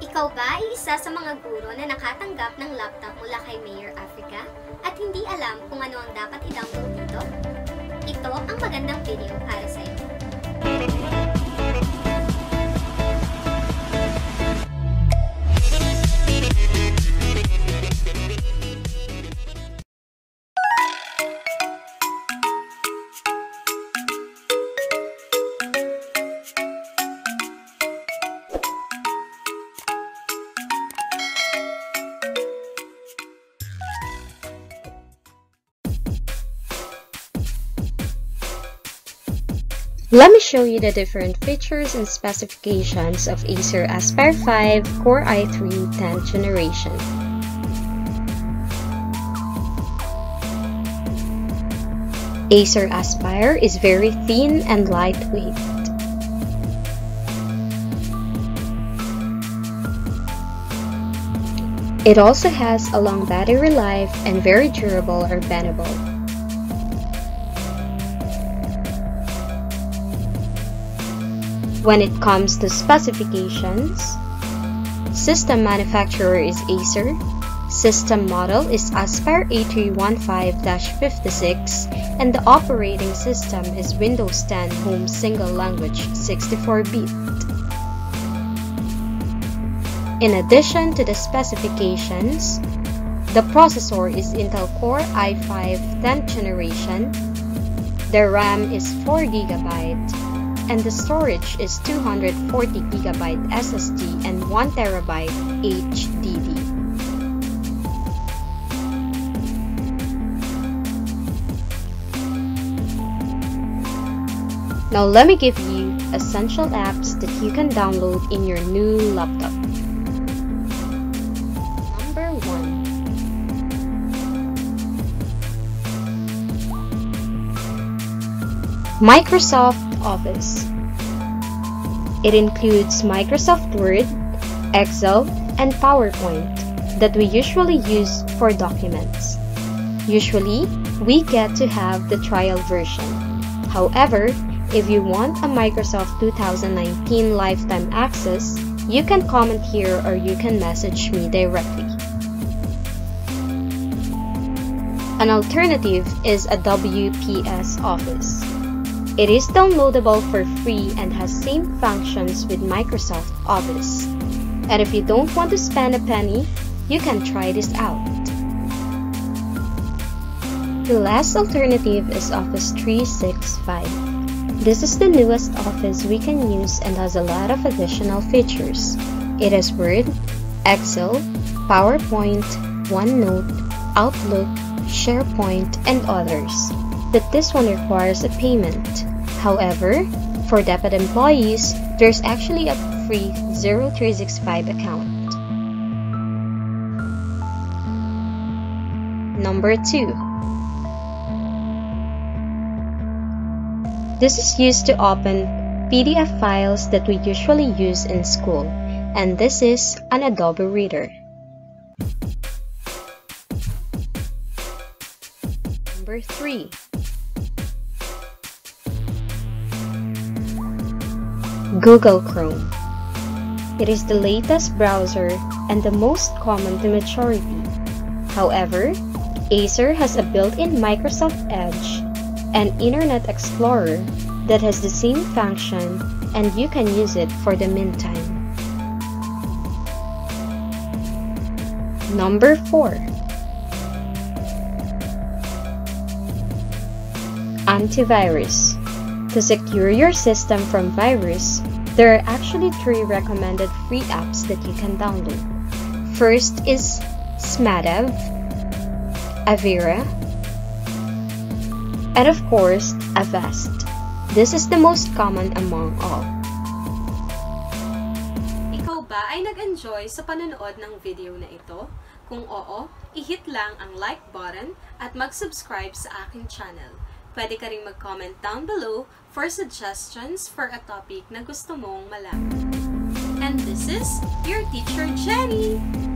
Ikaw ba ay isa sa mga guro na nakatanggap ng laptop mula kay Mayor Africa at hindi alam kung ano ang dapat i-download dito? Ito ang magandang video para sa Let me show you the different features and specifications of Acer Aspire 5 Core i3 10th generation. Acer Aspire is very thin and lightweight. It also has a long battery life and very durable or bendable. When it comes to specifications, system manufacturer is Acer, system model is Aspire A315-56, and the operating system is Windows 10 Home Single Language 64-bit. In addition to the specifications, the processor is Intel Core i5 10th generation, the RAM is 4GB, and the storage is 240GB SSD and 1TB HDD. Now let me give you essential apps that you can download in your new laptop. Number 1 Microsoft Office. It includes Microsoft Word, Excel, and PowerPoint that we usually use for documents. Usually, we get to have the trial version. However, if you want a Microsoft 2019 lifetime access, you can comment here or you can message me directly. An alternative is a WPS Office. It is downloadable for free and has same functions with Microsoft Office. And if you don't want to spend a penny, you can try this out. The last alternative is Office 365. This is the newest Office we can use and has a lot of additional features. It has Word, Excel, PowerPoint, OneNote, Outlook, SharePoint, and others. But this one requires a payment. However, for DepEd employees, there's actually a free O365 account. Number 2 This is used to open PDF files that we usually use in school, and this is an Adobe Reader. Number 3 Google Chrome. It is the latest browser and the most common to majority. However, Acer has a built-in Microsoft Edge and Internet Explorer that has the same function and you can use it for the meantime. Number 4 Antivirus To secure your system from virus, there are actually three recommended free apps that you can download. First is Smadav, Avira, and of course, Avast. This is the most common among all. Ikaw ba ay nag-enjoy sa panonood ng video na ito? Kung oo, i-hit lang ang like button at mag-subscribe sa aking channel. Pwede ka ring mag-comment down below for suggestions for a topic na gusto mong malaman. And this is your teacher Jenny!